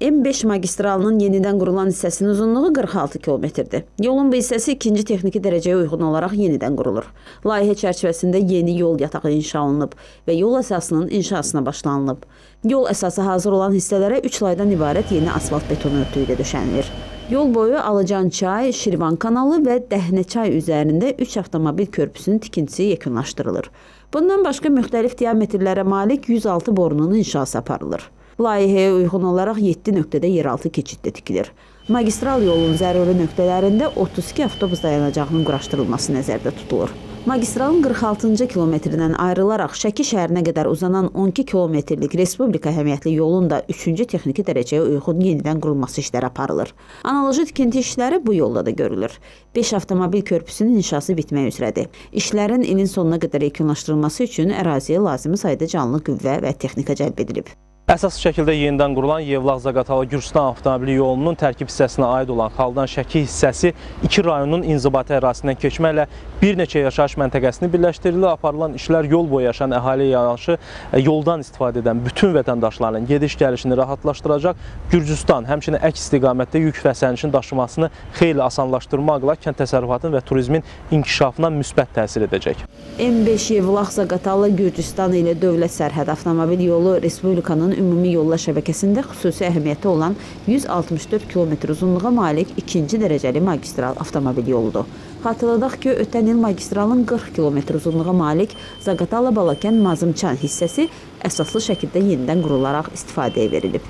M5 magistralının yenidən qurulan hissəsinin uzunluğu 46 kilometrdir. Yolun bu hissəsi ikinci texniki dərəcəyə uyğun olaraq yenidən qurulur. Layihə çərçivəsində yeni yol yatağı inşa olunub və yol əsasının inşasına başlanılıb. Yol əsası hazır olan hissələrə 3 laydan ibarət yeni asfalt beton örtüyü ilə döşənilir. Yol boyu Alıcan çay, Şirvan kanalı və Dəhnə çay üzərində 3 avtomobil körpüsünün tikintisi yekunlaşdırılır. Bundan başqa müxtəlif diametrlərə malik 106 borunun inşası aparılır. Layihəyə uyğun olaraq 7 nöqtədə yeraltı keçid də tikilir. Magistral yolun zəruri nöqtələrində 32 avtobus dayanacağının quraşdırılması nəzərdə tutulur. Magistralın 46-cı kilometrindən ayrılaraq Şəki şəhərinə qədər uzanan 12 kilometrlik respublika əhəmiyyətli yolun da 3-cü texniki dərəcəyə uyğun yenidən qurulması işləri aparılır. Analoji tikinti işləri bu yolda da görülür. 5 avtomobil körpüsünün inşası bitmək üzrədir. İşlərin ilin sonuna qədər yekunlaşdırılması üçün əraziyə lazımi sayda canlı qüvvə və texnika cəlb edilib. Əsas şəkildə yenidən qurulan Yevlax-Zaqatala Gürcüstan avtomobili yolunun tərkib hissəsinə aid olan Xaldan Şəki hissəsi iki rayonun inzibati ərazisindən keçməklə bir neçə yaşayış məntəqəsini birləşdirilir. Aparılan işlər yol boyu yaşayan əhali yanaşı e, yoldan istifadə edən bütün vətəndaşların gediş-gəlişini rahatlaşdıracaq. Gürcüstan həmçinin əks istiqamətdə yük və sərnişin daşımasını xeyli asanlaşdırmaqla kənd təsərrüfatının və turizmin inkişafına müsbət təsir edəcək. M5 Yevlax-Zaqatala Gürcüstan ilə dövlət sərhəd avtomobil yolu Respublikanın ümumi yollar şəbəkəsində xüsusi əhəmiyyəti olan 164 km uzunluğa malik ikinci dərəcəli magistral avtomobil yoludur. Xatırladaq ki, ötən il magistralın 40 km uzunluğa malik Zaqatala-Balakən-Mazımçan hissəsi əsaslı şəkildə yenidən qurularaq istifadəyə verilib.